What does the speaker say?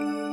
Bye.